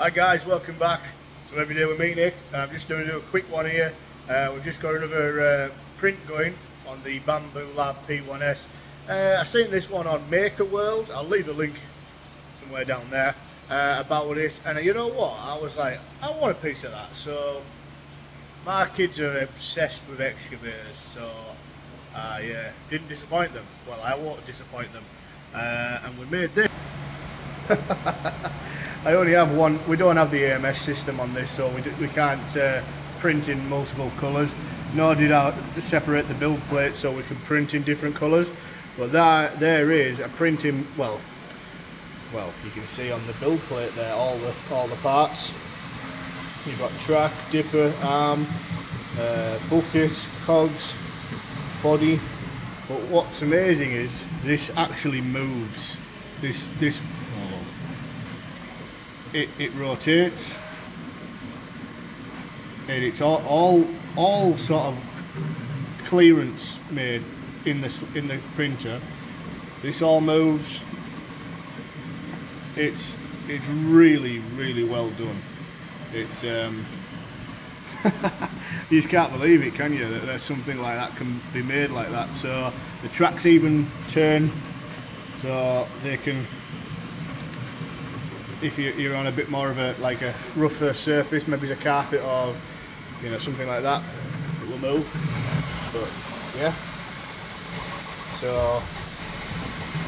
Hi guys, welcome back to Everyday with me Nick. I'm just going to do a quick one here. Uh, we've just got another uh, print going on the Bambu Lab P1S. Uh, I seen this one on Maker World. I'll leave a link somewhere down there uh, about it. And you know what? I was like, I want a piece of that. So my kids are obsessed with excavators. So I uh, didn't disappoint them. Well, I won't disappoint them. Uh, and we made this. I only have one. We don't have the AMS system on this, so we, do, we can't uh, print in multiple colours. Nor did I separate the build plate so we could print in different colours. But that, there is a printing. Well, well, you can see on the build plate there all the all the parts. You've got track, dipper, arm, uh, bucket, cogs, body. But what's amazing is this actually moves. This this it, it rotates. And it's all, all all sort of clearance made in the in the printer. This all moves. It's it's really really well done. It's um you just can't believe it can you that there's something like that can be made like that. So the tracks even turn so they can if you're on a bit more of a like a rougher surface, maybe it's a carpet or you know something like that, it will move. But yeah, so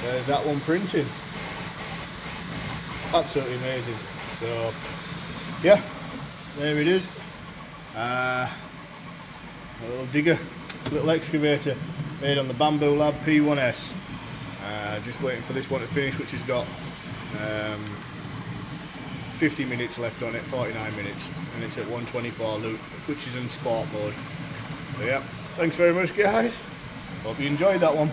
there's that one printing. Absolutely amazing. So yeah, there it is. Uh, a little digger, little excavator made on the Bambu Lab P1S. Uh, just waiting for this one to finish, which has got um, 50 minutes left on it, 49 minutes, and it's at 124 loop, which is in sport mode. So yeah, thanks very much guys. Hope you enjoyed that one.